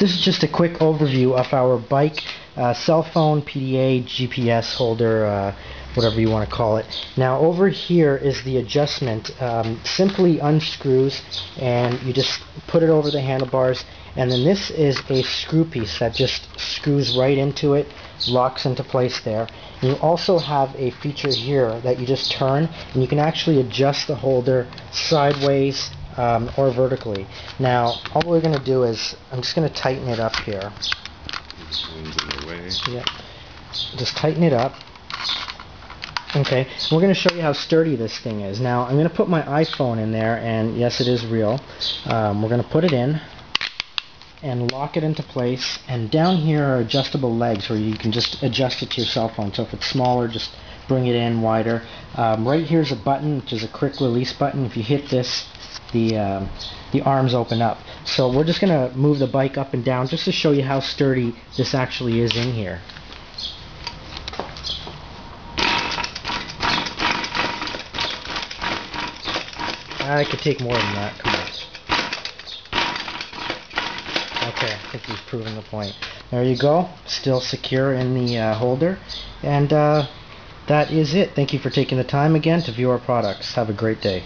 this is just a quick overview of our bike uh, cell phone, PDA, GPS holder, uh, whatever you want to call it. Now over here is the adjustment. Um, simply unscrews and you just put it over the handlebars and then this is a screw piece that just screws right into it, locks into place there. And you also have a feature here that you just turn and you can actually adjust the holder sideways um, or vertically. Now all we're going to do is I'm just going to tighten it up here. This one's in the way. Yep. Just tighten it up. Okay, we're going to show you how sturdy this thing is. Now, I'm going to put my iPhone in there, and yes, it is real. Um, we're going to put it in and lock it into place. And down here are adjustable legs where you can just adjust it to your cell phone. So if it's smaller, just bring it in wider. Um, right here is a button, which is a quick release button. If you hit this, the um, the arms open up. So we're just going to move the bike up and down just to show you how sturdy this actually is in here. I could take more than that. Come on. Okay, I think we've proven the point. There you go. Still secure in the uh, holder. And uh, that is it. Thank you for taking the time again to view our products. Have a great day.